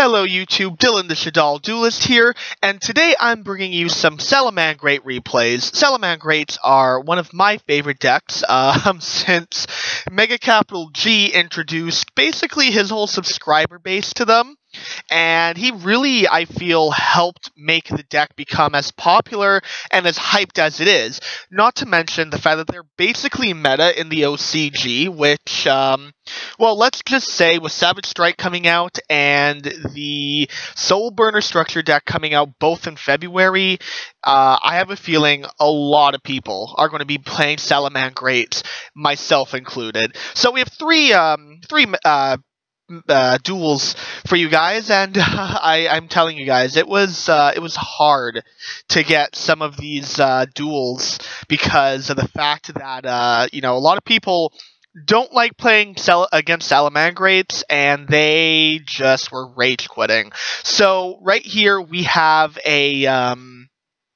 Hello YouTube, Dylan the Shaddoll Duelist here, and today I'm bringing you some Salamangreat replays. Salamangreats are one of my favorite decks, um, since Mega Capital G introduced basically his whole subscriber base to them and he really, I feel, helped make the deck become as popular and as hyped as it is. Not to mention the fact that they're basically meta in the OCG, which, um, well, let's just say with Savage Strike coming out and the Soul Burner structure deck coming out both in February, uh, I have a feeling a lot of people are going to be playing Salamangreats, myself included. So we have three, um, three uh, uh, duels for you guys, and I, I'm telling you guys, it was uh, it was hard to get some of these uh, duels because of the fact that uh, you know a lot of people don't like playing Sal- against Salamangreats, and they just were rage quitting. So right here we have a um,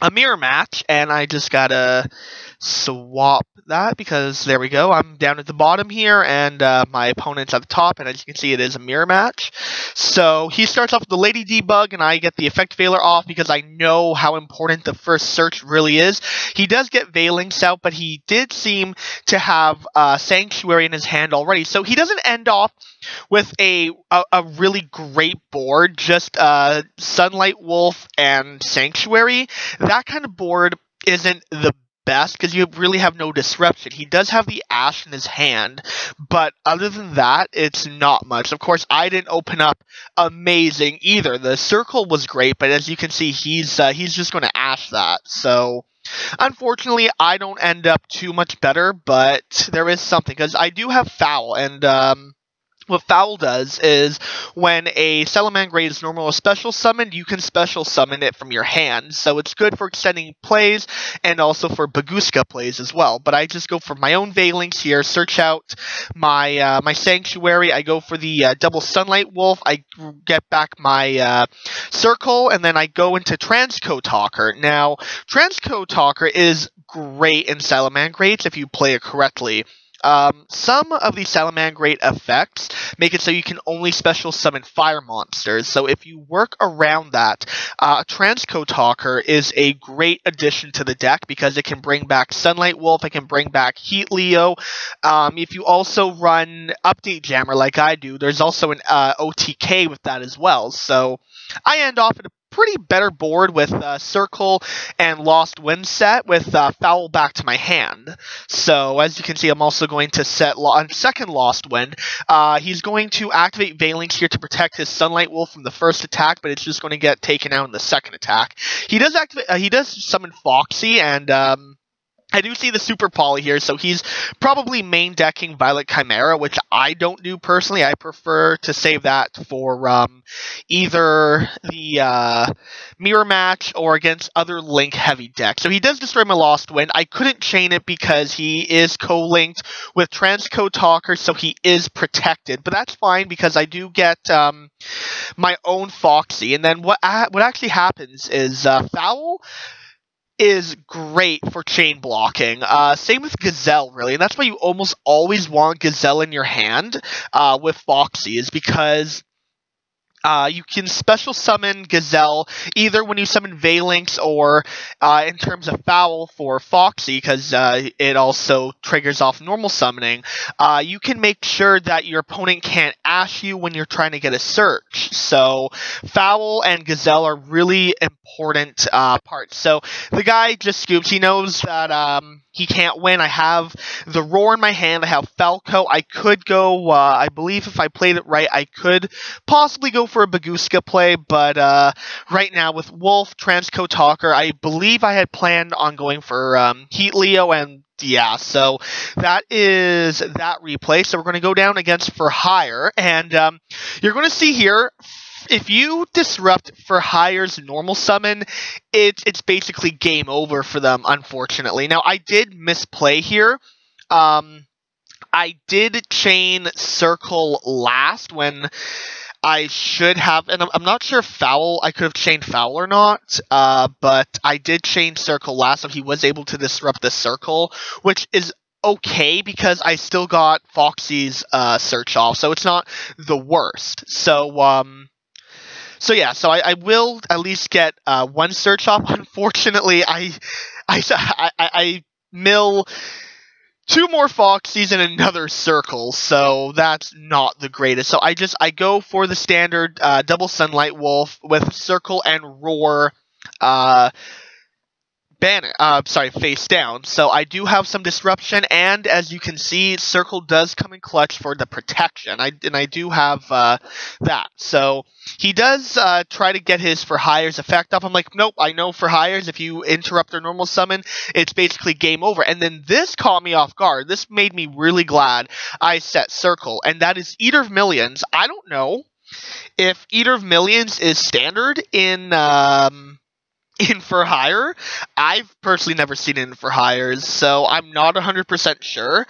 a mirror match, and I just gotta swap that because there we go. I'm down at the bottom here, and uh, my opponent's at the top, and as you can see, it is a mirror match. So he starts off with the Lady Debug, and I get the Effect Veiler off because I know how important the first search really is. He does get Veilynx out, but he did seem to have uh, Sanctuary in his hand already, so he doesn't end off with a a, a really great board, just uh, Sunlight Wolf and Sanctuary. That kind of board isn't the best because you really have no disruption. He does have the ash in his hand, but other than that, it's not much. Of course, I didn't open up amazing either. The circle was great, but as you can see, he's uh, he's just going to ash that. So. Unfortunately, I don't end up too much better, but there is something because I do have Fowl, and um, what Fowl does is when a Salamangreat is normal or special summoned, you can special summon it from your hand. So it's good for extending plays and also for Bagooska plays as well. But I just go for my own Veilynx here, search out my uh, my Sanctuary. I go for the uh, double Sunlight Wolf. I get back my uh, Circle, and then I go into Transcode Talker. Now, Transcode Talker is great in Salamangreats if you play it correctly. Um, some of the Salamangreat effects make it so you can only special summon fire monsters. So if you work around that, uh, Talker is a great addition to the deck because it can bring back Sunlight Wolf, it can bring back Heatleo. Um, if you also run Update Jammer like I do, there's also an uh, OTK with that as well. So I end off at a pretty better board with uh, Circle and Lost Wind set with uh, Fowl back to my hand. So as you can see, I'm also going to set lo- second Lost Wind. Uh, he's going to activate Veilynx here to protect his Sunlight Wolf from the first attack, but it's just going to get taken out in the second attack. He does activate. Uh, he does summon Foxy and. Um, I do see the Super Poly here, so he's probably main decking Violet Chimera, which I don't do personally. I prefer to save that for um, either the uh, Mirror Match or against other Link heavy decks. So he does destroy my Lost Wind. I couldn't chain it because he is co-linked with Transcode Talker, so he is protected. But that's fine because I do get um, my own Foxy. And then what, what actually happens is uh, Fowl is great for chain blocking. Uh, same with Gazelle, really, and that's why you almost always want Gazelle in your hand uh, with Foxy, is because uh, you can special summon Gazelle either when you summon Veilynx or uh, in terms of Fowl for Foxy, because uh, it also triggers off normal summoning. Uh, you can make sure that your opponent can't ash you when you're trying to get a search. So Fowl and Gazelle are really important uh, parts. So the guy just scoops. He knows that um, he can't win. I have the Roar in my hand. I have Falco. I could go, uh, I believe if I played it right, I could possibly go for a Bagooska play, but uh, right now with Wolf, Transcode Talker, I believe I had planned on going for um, Heatleo and yeah, so that is that replay. So we're going to go down against for hire, and um, you're going to see here if you disrupt for hire's normal summon, it's it's basically game over for them, unfortunately. Now I did misplay here. Um, I did chain circle last when I should have, and I'm, not sure if Fowl. I could have chained Fowl or not, uh, but I did chain circle last, so he was able to disrupt the circle, which is okay because I still got Foxy's uh, search off, so it's not the worst. So um, so yeah, so I, I will at least get uh, one search off. Unfortunately, I I I, I mill two more foxies and another circle so that's not the greatest. So i just i go for the standard uh, double sunlight wolf with circle and roar uh, banner, uh, sorry, face down. So I do have some disruption, and as you can see, Circle does come in clutch for the protection. I and I do have uh, that. So he does uh, try to get his for hires effect up. I'm like, nope, I know for hires. If you interrupt their normal summon, it's basically game over. And then this caught me off guard. This made me really glad I set Circle, and that is Eater of Millions. I don't know if Eater of Millions is standard in. Um, in for hire. I've personally never seen in for hires, so I'm not 100% sure.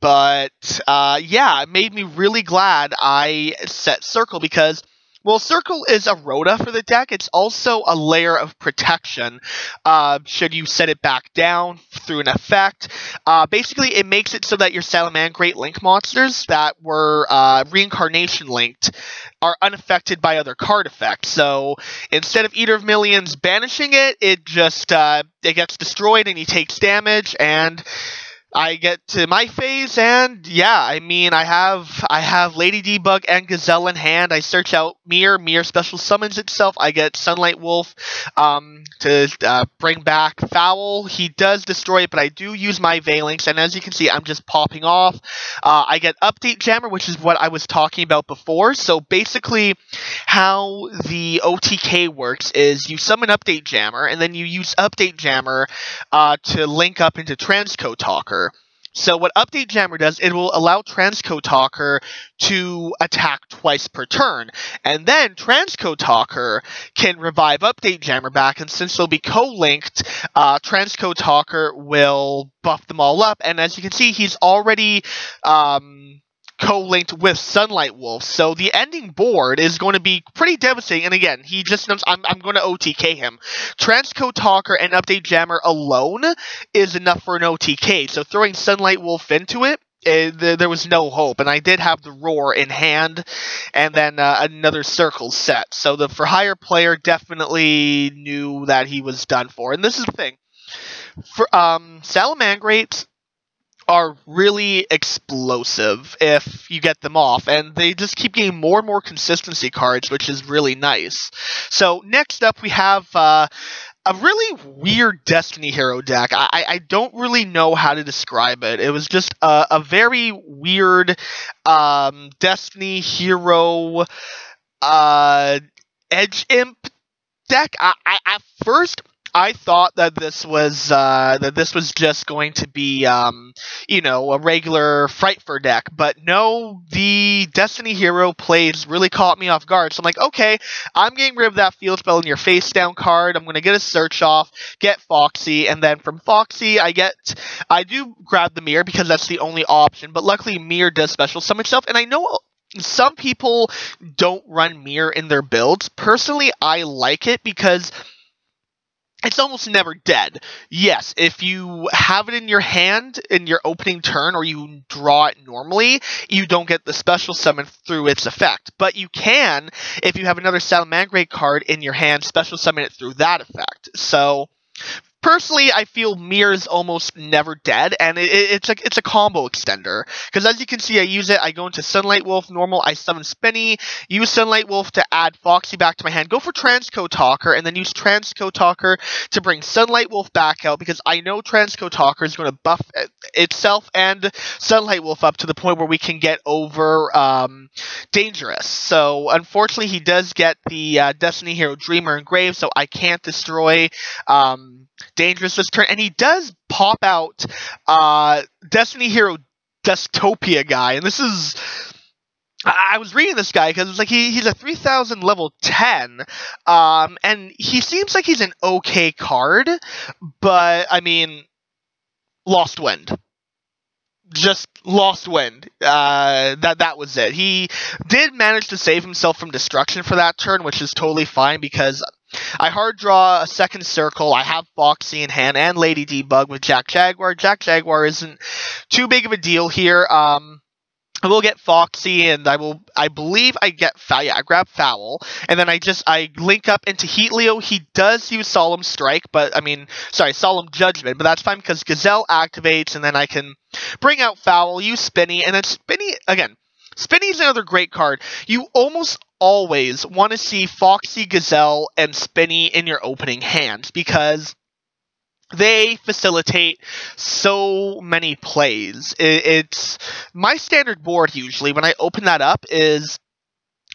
But uh, yeah, it made me really glad I set Circle because well, Circle is a Rhoda for the deck. It's also a layer of protection. Uh, should you set it back down through an effect, uh, basically it makes it so that your Salamangreat Link monsters that were uh, reincarnation linked are unaffected by other card effects. So instead of Eater of Millions banishing it, it just uh, it gets destroyed and he takes damage and I get to my phase, and yeah, I mean, I have I have Lady Debug and Gazelle in hand. I search out Mir. Mir special summons itself. I get Sunlight Wolf um, to uh, bring back Fowl. He does destroy it, but I do use my Veilynx, and as you can see, I'm just popping off. Uh, I get Update Jammer, which is what I was talking about before. So basically, how the OTK works is you summon Update Jammer, and then you use Update Jammer uh, to link up into Transcode Talker. So what Update Jammer does, it will allow Transcode Talker to attack twice per turn. And then Transcode Talker can revive Update Jammer back, and since they'll be co-linked, uh, Transcode Talker will buff them all up. And as you can see, he's already um, co-linked with Sunlight Wolf. So the ending board is going to be pretty devastating. And again, he just knows I'm, I'm going to OTK him. Transcode Talker and Update Jammer alone is enough for an OTK. So throwing Sunlight Wolf into it, it, eh, there was no hope, and I did have the roar in hand, and then uh, another circle set. So the for hire player definitely knew that he was done for. And this is the thing: for um, are really explosive if you get them off, and they just keep getting more and more consistency cards, which is really nice. So next up, we have uh, a really weird Destiny Hero deck. I, I don't really know how to describe it. It was just a, a very weird um, Destiny Hero uh, Edge Imp deck. I, I, at first I thought that this was uh, that this was just going to be um, you know a regular Frightfur deck, but no, the Destiny Hero plays really caught me off guard. So I'm like, okay, I'm getting rid of that field spell in your face down card. I'm going to get a search off, get Foxy, and then from Foxy I get I do grab the mirror because that's the only option. But luckily mirror does special summon itself, and I know some people don't run mirror in their builds. Personally, I like it because it's almost never dead. Yes, if you have it in your hand in your opening turn or you draw it normally, you don't get the special summon through its effect. But you can, if you have another Salamangre card in your hand, special summon it through that effect. So personally, I feel Mir's almost never dead, and it, it, it's a it's a combo extender. Because as you can see, I use it. I go into Sunlight Wolf normal. I summon Spinny. Use Sunlight Wolf to add Foxy back to my hand. Go for Transcode Talker, and then use Transcode Talker to bring Sunlight Wolf back out. Because I know Transcode Talker is going to buff itself and Sunlight Wolf up to the point where we can get over um, Dangerous. So unfortunately, he does get the uh, Destiny Hero Dreamer engraved, so I can't destroy. Um, dangerous this turn, and he does pop out uh, Destiny Hero Dystopia guy, and this is. I was reading this guy because it's like he, he's a 3000 level 10, um, and he seems like he's an okay card, but I mean, Lost Wind just lost wind. Uh, that that was it. He did manage to save himself from destruction for that turn, which is totally fine because I hard draw a second circle. I have Foxy in hand and Lady Debug with Jack Jaguar. Jack Jaguar isn't too big of a deal here. Um, I will get Foxy, and I will. I believe I get Fowl. Yeah, I grab Fowl, and then I just I link up into Heatleo. He does use Solemn Strike, but I mean, sorry, Solemn Judgment, but that's fine because Gazelle activates, and then I can bring out Fowl, use Spinny, and then Spinny again. Spinny's another great card. You almost always want to see Foxy, Gazelle, and Spinny in your opening hand because they facilitate so many plays. It's my standard board usually when I open that up is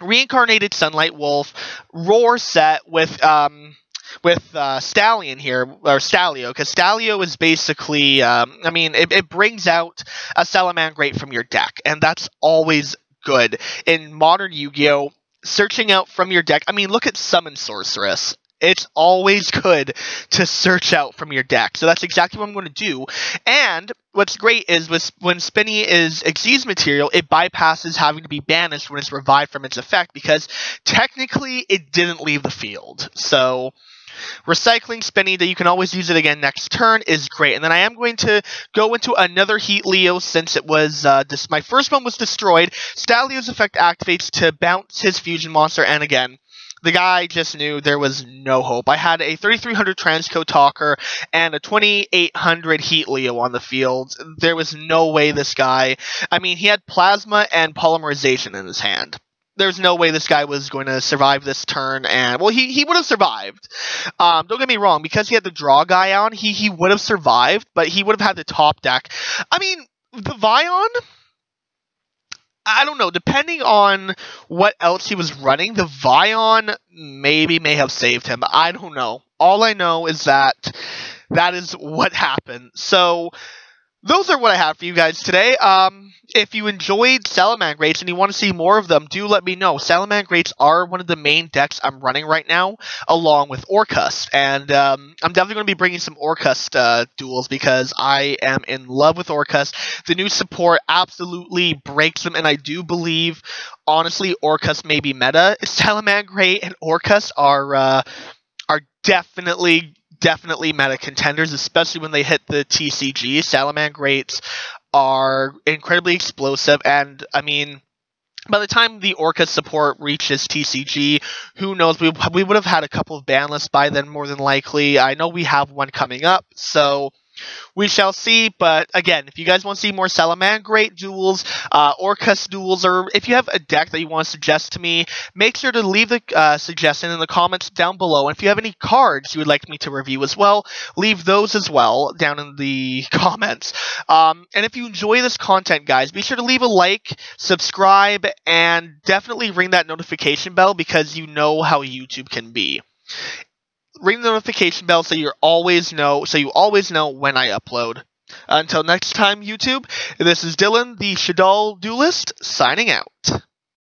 reincarnated sunlight wolf roar set with um with uh, Stallion here, or Stallio because Stallio is basically, um, I mean, it, it brings out a Salamangreat from your deck, and that's always good. In modern Yu Gi Oh! searching out from your deck, I mean, look at Summon Sorceress it's always good to search out from your deck. So that's exactly what I'm going to do. And what's great is with, when Spinny is Xyz material, it bypasses having to be banished when it's revived from its effect because technically it didn't leave the field. So recycling Spinny that you can always use it again next turn is great. And then I am going to go into another Heatleo since it was uh, this, my first one was destroyed. Stallio's effect activates to bounce his fusion monster and again the guy just knew there was no hope. I had a 3300 Transcode Talker and a 2800 Heatleo on the field. There was no way this guy. I mean, he had plasma and polymerization in his hand. There's no way this guy was going to survive this turn, and well, he, he would have survived. Um, don't get me wrong, because he had the draw guy on, he he would have survived, but he would have had the top deck. I mean, the Vion. I don't know. Depending on what else he was running, the Vion maybe may have saved him. I don't know. All I know is that that is what happened. So those are what I have for you guys today. Um, if you enjoyed Salamangreats and you want to see more of them, do let me know. Salamangreats are one of the main decks I'm running right now, along with Orcust. And um, I'm definitely going to be bringing some Orcust uh, duels because I am in love with Orcust. The new support absolutely breaks them, and I do believe, honestly, Orcust may be meta. Salamangreat and Orcust are uh, are definitely definitely meta contenders, especially when they hit the TCG. Salamangreats are incredibly explosive, and I mean, by the time the Orca support reaches TCG, who knows? We, we would have had a couple of ban lists by then, more than likely. I know we have one coming up, so we shall see. But again, if you guys want to see more Salamangreat duels, uh, Orcust duels, or if you have a deck that you want to suggest to me, make sure to leave the uh, suggestion in the comments down below. And if you have any cards you would like me to review as well, leave those as well down in the comments. Um, and if you enjoy this content, guys, be sure to leave a like, subscribe, and definitely ring that notification bell because you know how YouTube can be ring the notification bell so you always know so you always know when I upload. Until next time, YouTube, this is Dylan, the Shaddoll Duelist, signing out.